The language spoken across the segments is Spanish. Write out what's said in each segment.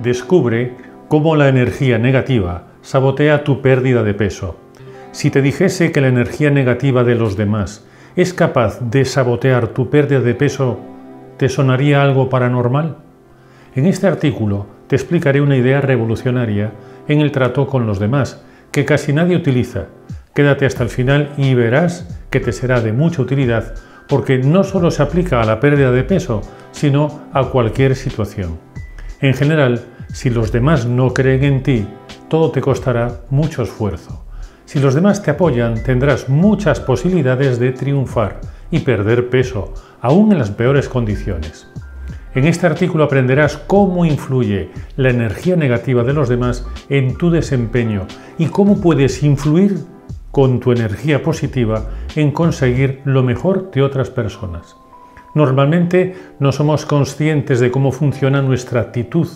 Descubre cómo la energía negativa sabotea tu pérdida de peso. Si te dijese que la energía negativa de los demás es capaz de sabotear tu pérdida de peso, ¿te sonaría algo paranormal? En este artículo te explicaré una idea revolucionaria en el trato con los demás, que casi nadie utiliza. Quédate hasta el final y verás que te será de mucha utilidad porque no solo se aplica a la pérdida de peso, sino a cualquier situación. En general, si los demás no creen en ti, todo te costará mucho esfuerzo. Si los demás te apoyan, tendrás muchas posibilidades de triunfar y perder peso, aún en las peores condiciones. En este artículo aprenderás cómo influye la energía negativa de los demás en tu desempeño y cómo puedes influir con tu energía positiva en conseguir lo mejor de otras personas. Normalmente no somos conscientes de cómo funciona nuestra actitud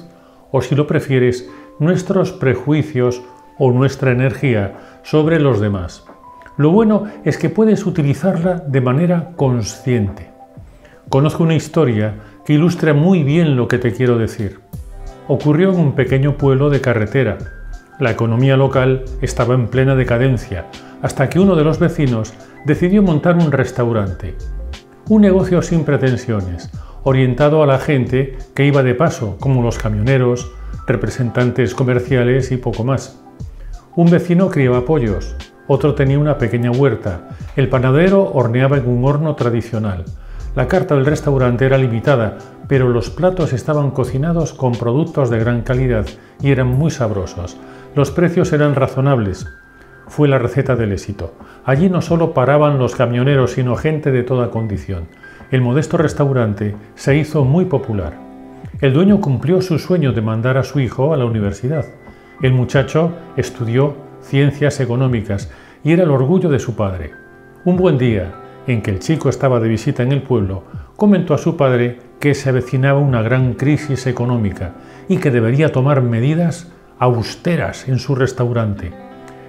o si lo prefieres, nuestros prejuicios o nuestra energía sobre los demás. Lo bueno es que puedes utilizarla de manera consciente. Conozco una historia que ilustra muy bien lo que te quiero decir. Ocurrió en un pequeño pueblo de carretera. La economía local estaba en plena decadencia, hasta que uno de los vecinos decidió montar un restaurante. Un negocio sin pretensiones, orientado a la gente que iba de paso, como los camioneros, representantes comerciales y poco más. Un vecino criaba pollos, otro tenía una pequeña huerta, el panadero horneaba en un horno tradicional. La carta del restaurante era limitada, pero los platos estaban cocinados con productos de gran calidad y eran muy sabrosos. Los precios eran razonables. Fue la receta del éxito. Allí no solo paraban los camioneros, sino gente de toda condición el modesto restaurante se hizo muy popular. El dueño cumplió su sueño de mandar a su hijo a la universidad. El muchacho estudió ciencias económicas y era el orgullo de su padre. Un buen día, en que el chico estaba de visita en el pueblo, comentó a su padre que se avecinaba una gran crisis económica y que debería tomar medidas austeras en su restaurante.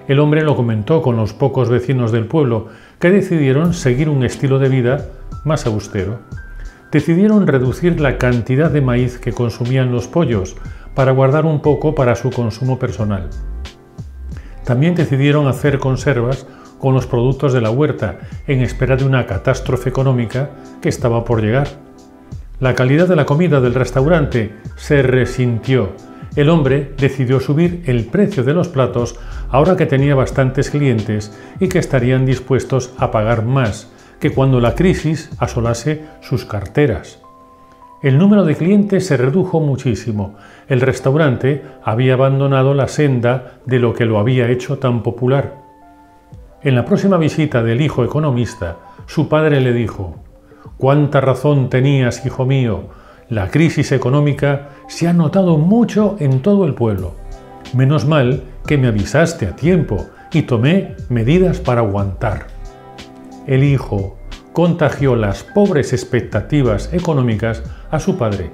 El hombre lo comentó con los pocos vecinos del pueblo que decidieron seguir un estilo de vida más austero, decidieron reducir la cantidad de maíz que consumían los pollos para guardar un poco para su consumo personal. También decidieron hacer conservas con los productos de la huerta en espera de una catástrofe económica que estaba por llegar. La calidad de la comida del restaurante se resintió. El hombre decidió subir el precio de los platos ahora que tenía bastantes clientes y que estarían dispuestos a pagar más que cuando la crisis asolase sus carteras. El número de clientes se redujo muchísimo. El restaurante había abandonado la senda de lo que lo había hecho tan popular. En la próxima visita del hijo economista, su padre le dijo, Cuánta razón tenías, hijo mío, la crisis económica se ha notado mucho en todo el pueblo. Menos mal que me avisaste a tiempo y tomé medidas para aguantar el hijo contagió las pobres expectativas económicas a su padre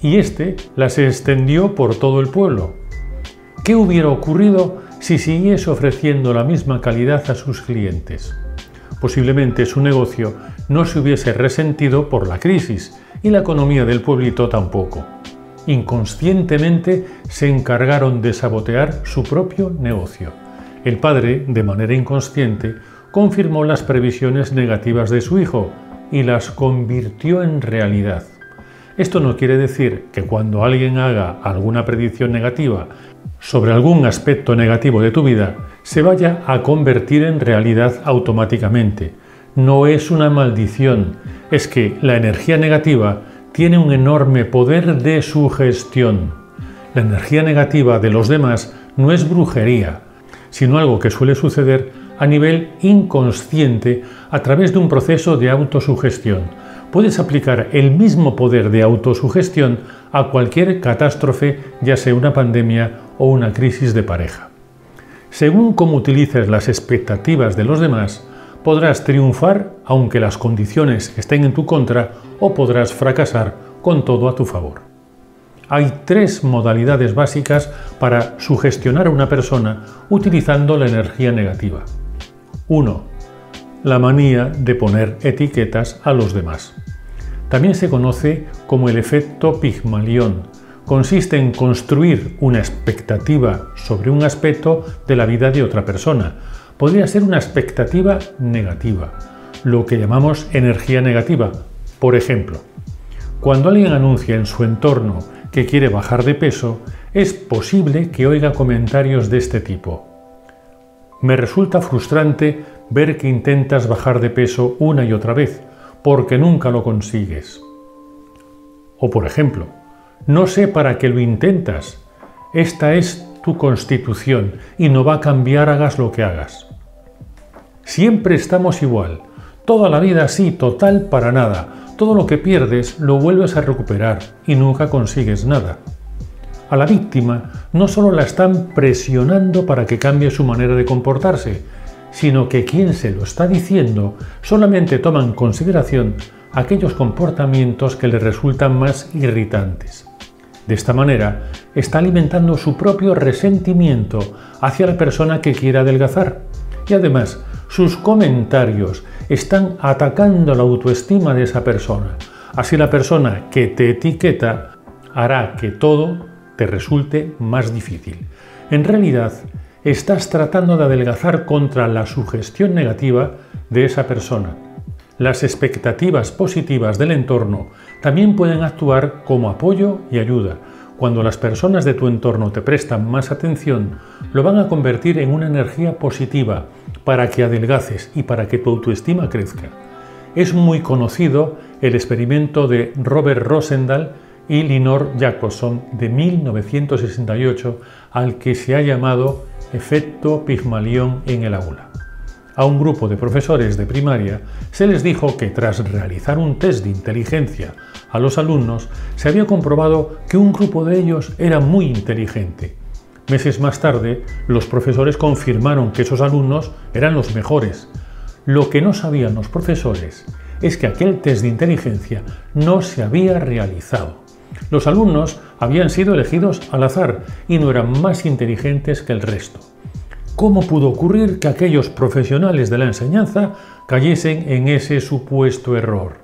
y éste las extendió por todo el pueblo. ¿Qué hubiera ocurrido si siguiese ofreciendo la misma calidad a sus clientes? Posiblemente su negocio no se hubiese resentido por la crisis y la economía del pueblito tampoco. Inconscientemente se encargaron de sabotear su propio negocio. El padre, de manera inconsciente, confirmó las previsiones negativas de su hijo y las convirtió en realidad. Esto no quiere decir que cuando alguien haga alguna predicción negativa sobre algún aspecto negativo de tu vida, se vaya a convertir en realidad automáticamente. No es una maldición, es que la energía negativa tiene un enorme poder de sugestión. La energía negativa de los demás no es brujería, sino algo que suele suceder a nivel inconsciente a través de un proceso de autosugestión. Puedes aplicar el mismo poder de autosugestión a cualquier catástrofe, ya sea una pandemia o una crisis de pareja. Según cómo utilices las expectativas de los demás, podrás triunfar aunque las condiciones estén en tu contra o podrás fracasar con todo a tu favor. Hay tres modalidades básicas para sugestionar a una persona utilizando la energía negativa. 1. La manía de poner etiquetas a los demás. También se conoce como el efecto Pigmalión, consiste en construir una expectativa sobre un aspecto de la vida de otra persona. Podría ser una expectativa negativa, lo que llamamos energía negativa. Por ejemplo, cuando alguien anuncia en su entorno que quiere bajar de peso, es posible que oiga comentarios de este tipo. Me resulta frustrante ver que intentas bajar de peso una y otra vez, porque nunca lo consigues. O por ejemplo, no sé para qué lo intentas. Esta es tu constitución y no va a cambiar hagas lo que hagas. Siempre estamos igual. Toda la vida así, total para nada. Todo lo que pierdes lo vuelves a recuperar y nunca consigues nada. A la víctima no solo la están presionando para que cambie su manera de comportarse, sino que quien se lo está diciendo solamente toma en consideración aquellos comportamientos que le resultan más irritantes. De esta manera, está alimentando su propio resentimiento hacia la persona que quiere adelgazar. Y además, sus comentarios están atacando la autoestima de esa persona. Así la persona que te etiqueta hará que todo te resulte más difícil. En realidad, estás tratando de adelgazar contra la sugestión negativa de esa persona. Las expectativas positivas del entorno también pueden actuar como apoyo y ayuda. Cuando las personas de tu entorno te prestan más atención, lo van a convertir en una energía positiva para que adelgaces y para que tu autoestima crezca. Es muy conocido el experimento de Robert Rosendahl y Linor Jacobson de 1968 al que se ha llamado efecto Pigmalión en el aula. A un grupo de profesores de primaria se les dijo que tras realizar un test de inteligencia a los alumnos se había comprobado que un grupo de ellos era muy inteligente. Meses más tarde, los profesores confirmaron que esos alumnos eran los mejores. Lo que no sabían los profesores es que aquel test de inteligencia no se había realizado. Los alumnos habían sido elegidos al azar y no eran más inteligentes que el resto. ¿Cómo pudo ocurrir que aquellos profesionales de la enseñanza cayesen en ese supuesto error?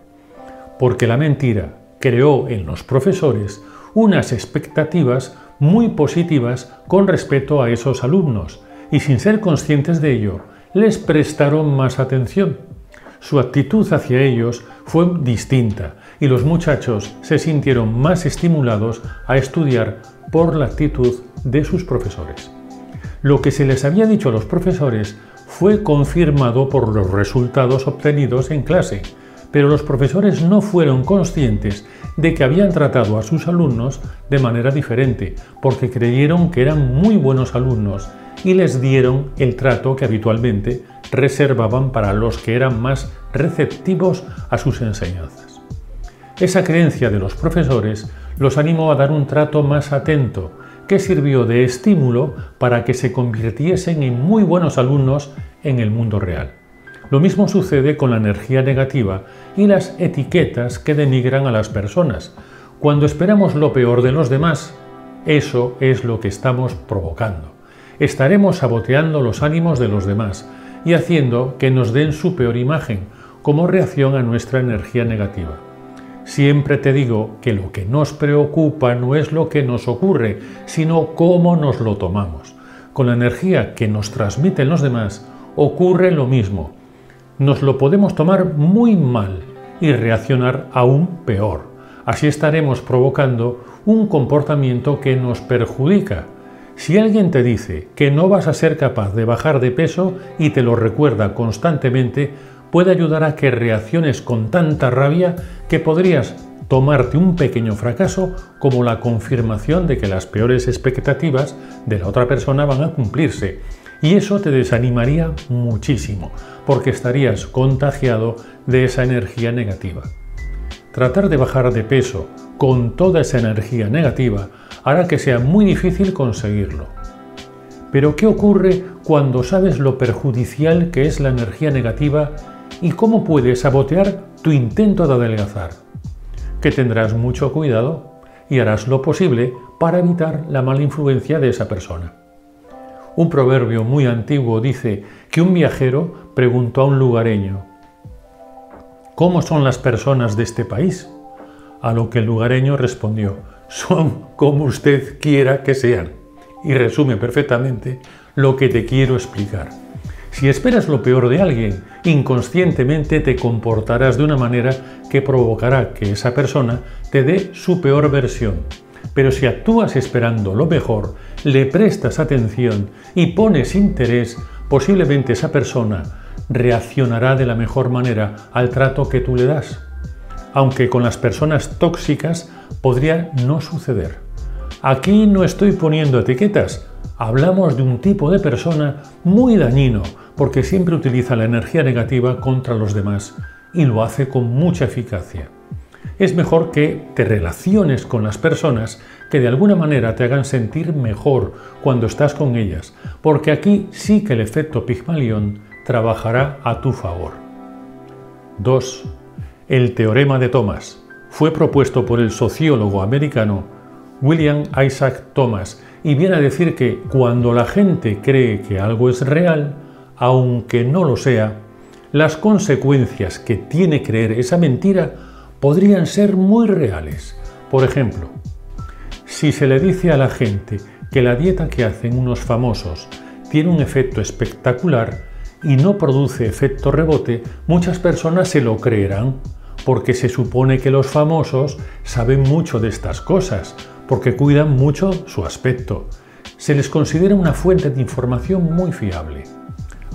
Porque la mentira creó en los profesores unas expectativas muy positivas con respecto a esos alumnos y sin ser conscientes de ello, les prestaron más atención. Su actitud hacia ellos fue distinta y los muchachos se sintieron más estimulados a estudiar por la actitud de sus profesores. Lo que se les había dicho a los profesores fue confirmado por los resultados obtenidos en clase, pero los profesores no fueron conscientes de que habían tratado a sus alumnos de manera diferente, porque creyeron que eran muy buenos alumnos y les dieron el trato que habitualmente reservaban para los que eran más receptivos a sus enseñanzas. Esa creencia de los profesores los animó a dar un trato más atento, que sirvió de estímulo para que se convirtiesen en muy buenos alumnos en el mundo real. Lo mismo sucede con la energía negativa y las etiquetas que denigran a las personas. Cuando esperamos lo peor de los demás, eso es lo que estamos provocando. Estaremos saboteando los ánimos de los demás y haciendo que nos den su peor imagen como reacción a nuestra energía negativa. Siempre te digo que lo que nos preocupa no es lo que nos ocurre, sino cómo nos lo tomamos. Con la energía que nos transmiten los demás ocurre lo mismo. Nos lo podemos tomar muy mal y reaccionar aún peor. Así estaremos provocando un comportamiento que nos perjudica. Si alguien te dice que no vas a ser capaz de bajar de peso y te lo recuerda constantemente, puede ayudar a que reacciones con tanta rabia que podrías tomarte un pequeño fracaso como la confirmación de que las peores expectativas de la otra persona van a cumplirse. Y eso te desanimaría muchísimo, porque estarías contagiado de esa energía negativa. Tratar de bajar de peso con toda esa energía negativa hará que sea muy difícil conseguirlo. Pero ¿qué ocurre cuando sabes lo perjudicial que es la energía negativa y cómo puedes sabotear tu intento de adelgazar. Que tendrás mucho cuidado y harás lo posible para evitar la mala influencia de esa persona. Un proverbio muy antiguo dice que un viajero preguntó a un lugareño, ¿Cómo son las personas de este país? A lo que el lugareño respondió, son como usted quiera que sean. Y resume perfectamente lo que te quiero explicar. Si esperas lo peor de alguien, inconscientemente te comportarás de una manera que provocará que esa persona te dé su peor versión. Pero si actúas esperando lo mejor, le prestas atención y pones interés, posiblemente esa persona reaccionará de la mejor manera al trato que tú le das. Aunque con las personas tóxicas podría no suceder. Aquí no estoy poniendo etiquetas, hablamos de un tipo de persona muy dañino porque siempre utiliza la energía negativa contra los demás y lo hace con mucha eficacia. Es mejor que te relaciones con las personas que de alguna manera te hagan sentir mejor cuando estás con ellas, porque aquí sí que el efecto Pigmalión trabajará a tu favor. 2. El teorema de Thomas fue propuesto por el sociólogo americano William Isaac Thomas y viene a decir que cuando la gente cree que algo es real, aunque no lo sea, las consecuencias que tiene creer esa mentira podrían ser muy reales. Por ejemplo, si se le dice a la gente que la dieta que hacen unos famosos tiene un efecto espectacular y no produce efecto rebote, muchas personas se lo creerán, porque se supone que los famosos saben mucho de estas cosas, porque cuidan mucho su aspecto. Se les considera una fuente de información muy fiable.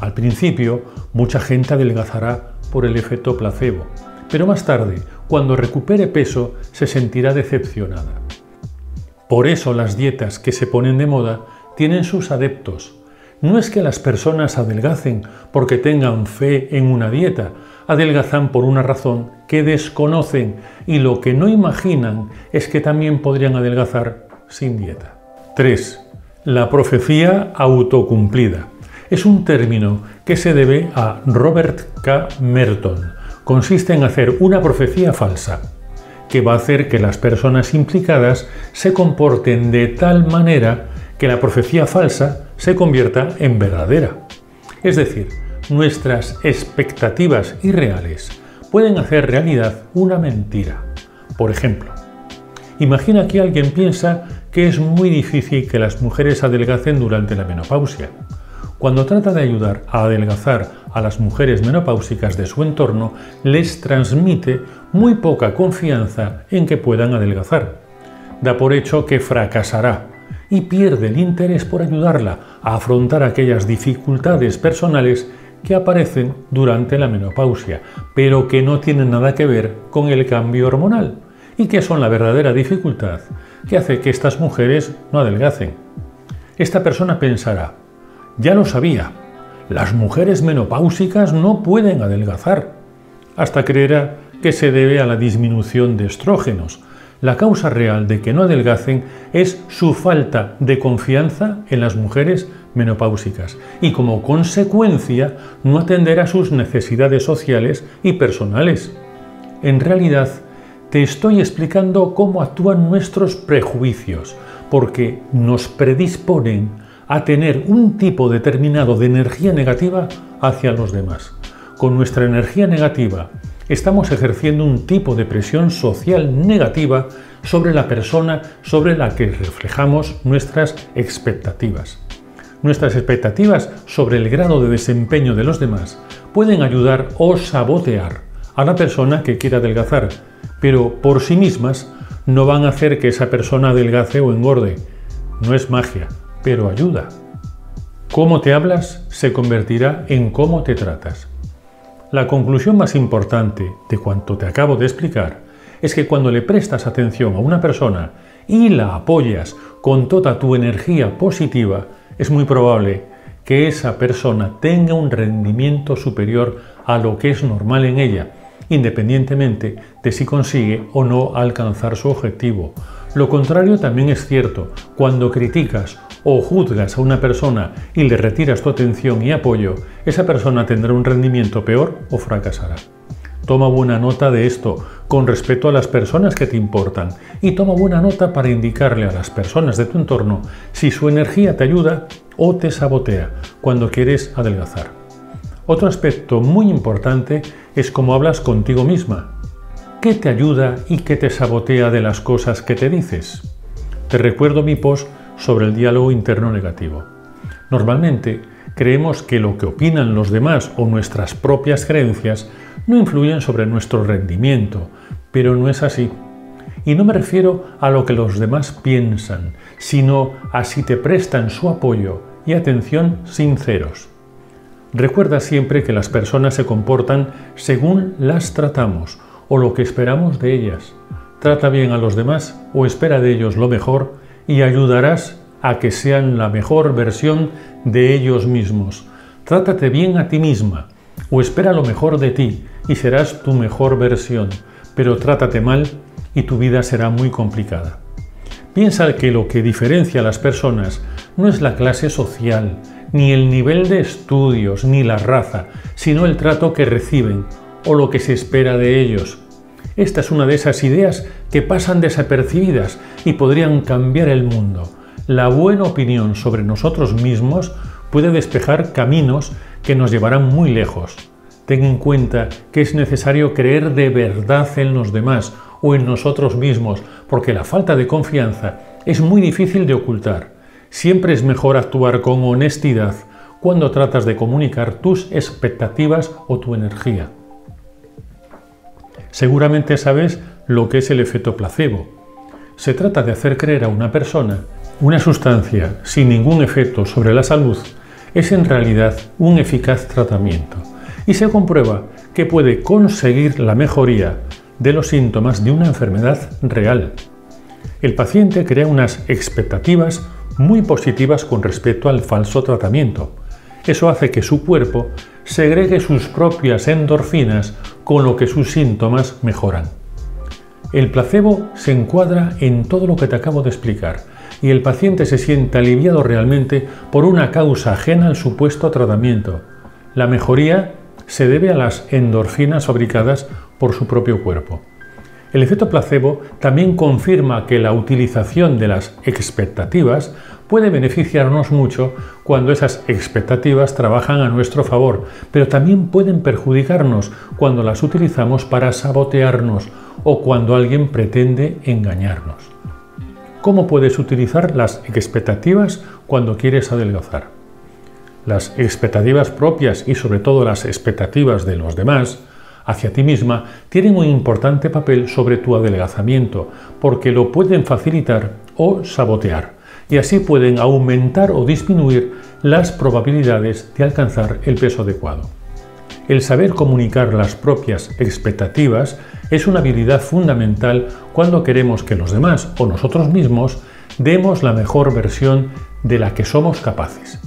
Al principio, mucha gente adelgazará por el efecto placebo, pero más tarde, cuando recupere peso, se sentirá decepcionada. Por eso las dietas que se ponen de moda tienen sus adeptos. No es que las personas adelgacen porque tengan fe en una dieta, adelgazan por una razón que desconocen y lo que no imaginan es que también podrían adelgazar sin dieta. 3. La profecía autocumplida. Es un término que se debe a Robert K. Merton. Consiste en hacer una profecía falsa que va a hacer que las personas implicadas se comporten de tal manera que la profecía falsa se convierta en verdadera. Es decir, nuestras expectativas irreales pueden hacer realidad una mentira. Por ejemplo, imagina que alguien piensa que es muy difícil que las mujeres adelgacen durante la menopausia. Cuando trata de ayudar a adelgazar a las mujeres menopáusicas de su entorno, les transmite muy poca confianza en que puedan adelgazar. Da por hecho que fracasará y pierde el interés por ayudarla a afrontar aquellas dificultades personales que aparecen durante la menopausia, pero que no tienen nada que ver con el cambio hormonal y que son la verdadera dificultad que hace que estas mujeres no adelgacen. Esta persona pensará, ya lo sabía, las mujeres menopáusicas no pueden adelgazar, hasta creerá que se debe a la disminución de estrógenos. La causa real de que no adelgacen es su falta de confianza en las mujeres menopáusicas y como consecuencia no atender a sus necesidades sociales y personales. En realidad, te estoy explicando cómo actúan nuestros prejuicios, porque nos predisponen a tener un tipo determinado de energía negativa hacia los demás. Con nuestra energía negativa estamos ejerciendo un tipo de presión social negativa sobre la persona sobre la que reflejamos nuestras expectativas. Nuestras expectativas sobre el grado de desempeño de los demás pueden ayudar o sabotear a la persona que quiera adelgazar, pero por sí mismas no van a hacer que esa persona adelgace o engorde. No es magia, pero ayuda. Cómo te hablas se convertirá en cómo te tratas. La conclusión más importante de cuanto te acabo de explicar es que cuando le prestas atención a una persona y la apoyas con toda tu energía positiva, es muy probable que esa persona tenga un rendimiento superior a lo que es normal en ella, independientemente de si consigue o no alcanzar su objetivo. Lo contrario también es cierto, cuando criticas o juzgas a una persona y le retiras tu atención y apoyo, esa persona tendrá un rendimiento peor o fracasará. Toma buena nota de esto con respecto a las personas que te importan y toma buena nota para indicarle a las personas de tu entorno si su energía te ayuda o te sabotea cuando quieres adelgazar. Otro aspecto muy importante es cómo hablas contigo misma. ¿Qué te ayuda y qué te sabotea de las cosas que te dices? Te recuerdo mi post sobre el diálogo interno negativo. Normalmente creemos que lo que opinan los demás o nuestras propias creencias no influyen sobre nuestro rendimiento, pero no es así. Y no me refiero a lo que los demás piensan, sino a si te prestan su apoyo y atención sinceros. Recuerda siempre que las personas se comportan según las tratamos o lo que esperamos de ellas. Trata bien a los demás o espera de ellos lo mejor y ayudarás a que sean la mejor versión de ellos mismos. Trátate bien a ti misma o espera lo mejor de ti y serás tu mejor versión, pero trátate mal y tu vida será muy complicada. Piensa que lo que diferencia a las personas no es la clase social, ni el nivel de estudios, ni la raza, sino el trato que reciben o lo que se espera de ellos. Esta es una de esas ideas que pasan desapercibidas y podrían cambiar el mundo. La buena opinión sobre nosotros mismos puede despejar caminos que nos llevarán muy lejos. Ten en cuenta que es necesario creer de verdad en los demás o en nosotros mismos, porque la falta de confianza es muy difícil de ocultar. Siempre es mejor actuar con honestidad cuando tratas de comunicar tus expectativas o tu energía. Seguramente sabes lo que es el efecto placebo. Se trata de hacer creer a una persona una sustancia sin ningún efecto sobre la salud es en realidad un eficaz tratamiento y se comprueba que puede conseguir la mejoría de los síntomas de una enfermedad real. El paciente crea unas expectativas muy positivas con respecto al falso tratamiento. Eso hace que su cuerpo segregue sus propias endorfinas con lo que sus síntomas mejoran. El placebo se encuadra en todo lo que te acabo de explicar y el paciente se siente aliviado realmente por una causa ajena al supuesto tratamiento. La mejoría se debe a las endorfinas fabricadas por su propio cuerpo. El efecto placebo también confirma que la utilización de las expectativas puede beneficiarnos mucho cuando esas expectativas trabajan a nuestro favor, pero también pueden perjudicarnos cuando las utilizamos para sabotearnos o cuando alguien pretende engañarnos. ¿Cómo puedes utilizar las expectativas cuando quieres adelgazar? Las expectativas propias y sobre todo las expectativas de los demás hacia ti misma tienen un importante papel sobre tu adelgazamiento porque lo pueden facilitar o sabotear y así pueden aumentar o disminuir las probabilidades de alcanzar el peso adecuado. El saber comunicar las propias expectativas es una habilidad fundamental cuando queremos que los demás o nosotros mismos demos la mejor versión de la que somos capaces.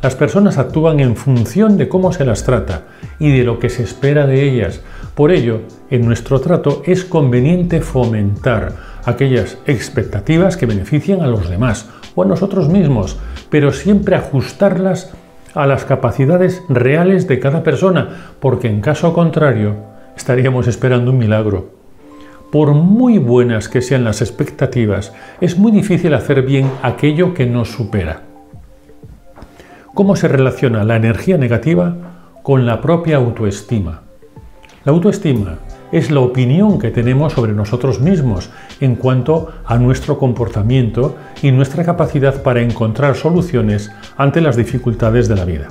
Las personas actúan en función de cómo se las trata y de lo que se espera de ellas. Por ello, en nuestro trato es conveniente fomentar aquellas expectativas que benefician a los demás o a nosotros mismos, pero siempre ajustarlas a las capacidades reales de cada persona, porque en caso contrario estaríamos esperando un milagro. Por muy buenas que sean las expectativas, es muy difícil hacer bien aquello que nos supera. ¿Cómo se relaciona la energía negativa con la propia autoestima? La autoestima es la opinión que tenemos sobre nosotros mismos en cuanto a nuestro comportamiento y nuestra capacidad para encontrar soluciones ante las dificultades de la vida.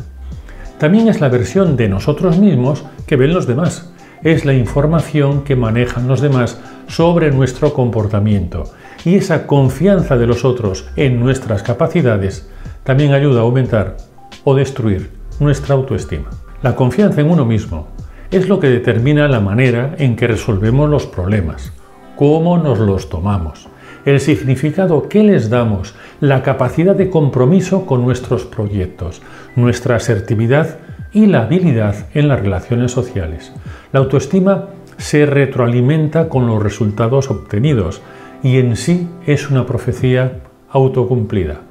También es la versión de nosotros mismos que ven los demás. Es la información que manejan los demás sobre nuestro comportamiento. Y esa confianza de los otros en nuestras capacidades también ayuda a aumentar o destruir nuestra autoestima. La confianza en uno mismo es lo que determina la manera en que resolvemos los problemas, cómo nos los tomamos, el significado que les damos, la capacidad de compromiso con nuestros proyectos, nuestra asertividad y la habilidad en las relaciones sociales. La autoestima se retroalimenta con los resultados obtenidos y en sí es una profecía autocumplida.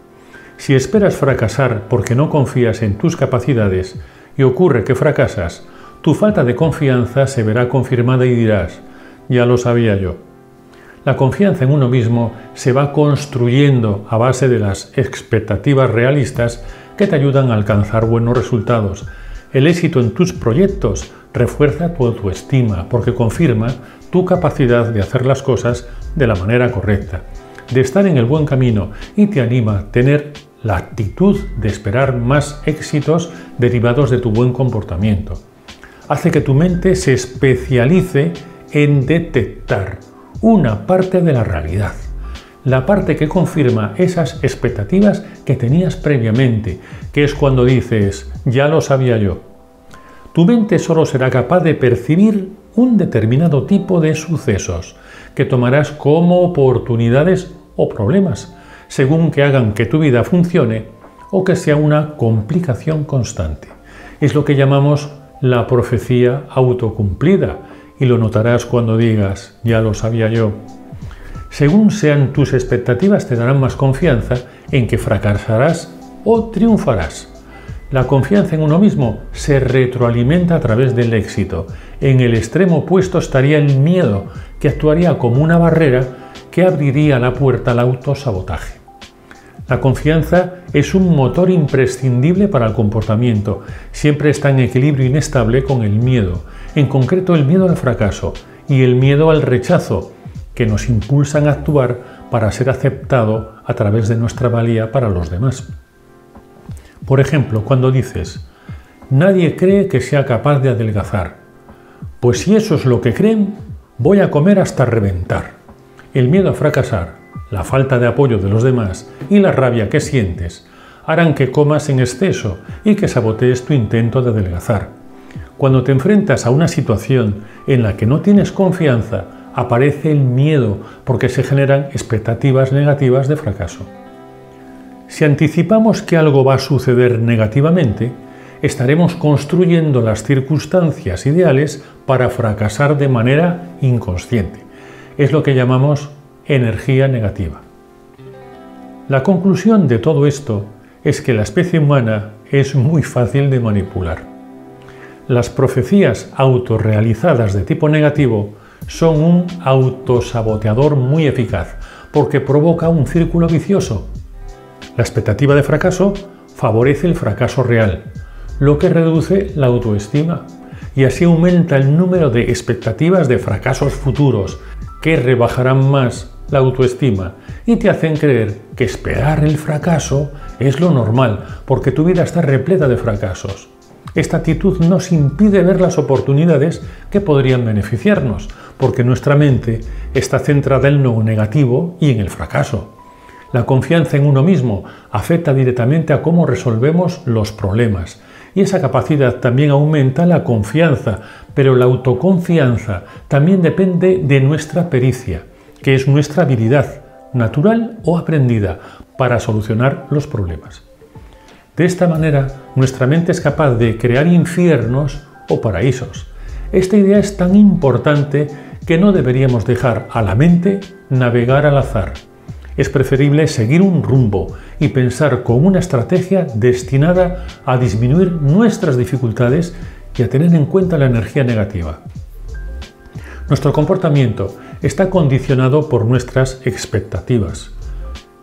Si esperas fracasar porque no confías en tus capacidades y ocurre que fracasas, tu falta de confianza se verá confirmada y dirás, ya lo sabía yo. La confianza en uno mismo se va construyendo a base de las expectativas realistas que te ayudan a alcanzar buenos resultados. El éxito en tus proyectos refuerza tu autoestima porque confirma tu capacidad de hacer las cosas de la manera correcta, de estar en el buen camino y te anima a tener la actitud de esperar más éxitos derivados de tu buen comportamiento. Hace que tu mente se especialice en detectar una parte de la realidad, la parte que confirma esas expectativas que tenías previamente, que es cuando dices, ya lo sabía yo. Tu mente solo será capaz de percibir un determinado tipo de sucesos que tomarás como oportunidades o problemas, según que hagan que tu vida funcione o que sea una complicación constante. Es lo que llamamos la profecía autocumplida y lo notarás cuando digas, ya lo sabía yo. Según sean tus expectativas te darán más confianza en que fracasarás o triunfarás. La confianza en uno mismo se retroalimenta a través del éxito. En el extremo opuesto estaría el miedo, que actuaría como una barrera que abriría la puerta al autosabotaje. La confianza es un motor imprescindible para el comportamiento. Siempre está en equilibrio inestable con el miedo, en concreto el miedo al fracaso y el miedo al rechazo, que nos impulsan a actuar para ser aceptado a través de nuestra valía para los demás. Por ejemplo, cuando dices, nadie cree que sea capaz de adelgazar, pues si eso es lo que creen, voy a comer hasta reventar. El miedo a fracasar la falta de apoyo de los demás y la rabia que sientes harán que comas en exceso y que sabotees tu intento de adelgazar. Cuando te enfrentas a una situación en la que no tienes confianza, aparece el miedo porque se generan expectativas negativas de fracaso. Si anticipamos que algo va a suceder negativamente, estaremos construyendo las circunstancias ideales para fracasar de manera inconsciente. Es lo que llamamos energía negativa. La conclusión de todo esto es que la especie humana es muy fácil de manipular. Las profecías autorrealizadas de tipo negativo son un autosaboteador muy eficaz porque provoca un círculo vicioso. La expectativa de fracaso favorece el fracaso real, lo que reduce la autoestima y así aumenta el número de expectativas de fracasos futuros que rebajarán más la autoestima y te hacen creer que esperar el fracaso es lo normal, porque tu vida está repleta de fracasos. Esta actitud nos impide ver las oportunidades que podrían beneficiarnos, porque nuestra mente está centrada en lo negativo y en el fracaso. La confianza en uno mismo afecta directamente a cómo resolvemos los problemas y esa capacidad también aumenta la confianza, pero la autoconfianza también depende de nuestra pericia que es nuestra habilidad natural o aprendida para solucionar los problemas. De esta manera, nuestra mente es capaz de crear infiernos o paraísos. Esta idea es tan importante que no deberíamos dejar a la mente navegar al azar. Es preferible seguir un rumbo y pensar con una estrategia destinada a disminuir nuestras dificultades y a tener en cuenta la energía negativa. Nuestro comportamiento está condicionado por nuestras expectativas.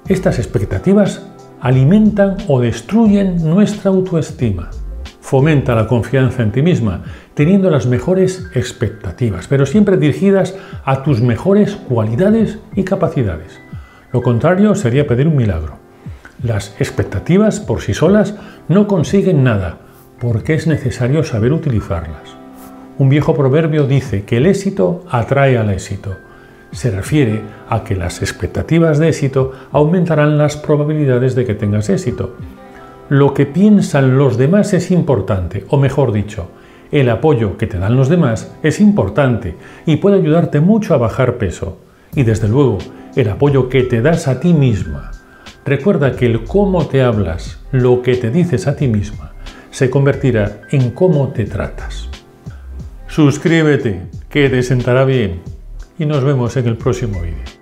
Estas expectativas alimentan o destruyen nuestra autoestima. Fomenta la confianza en ti misma, teniendo las mejores expectativas, pero siempre dirigidas a tus mejores cualidades y capacidades. Lo contrario sería pedir un milagro. Las expectativas por sí solas no consiguen nada, porque es necesario saber utilizarlas. Un viejo proverbio dice que el éxito atrae al éxito se refiere a que las expectativas de éxito aumentarán las probabilidades de que tengas éxito. Lo que piensan los demás es importante, o mejor dicho, el apoyo que te dan los demás es importante y puede ayudarte mucho a bajar peso. Y desde luego, el apoyo que te das a ti misma. Recuerda que el cómo te hablas, lo que te dices a ti misma, se convertirá en cómo te tratas. Suscríbete, que te sentará bien y nos vemos en el próximo vídeo.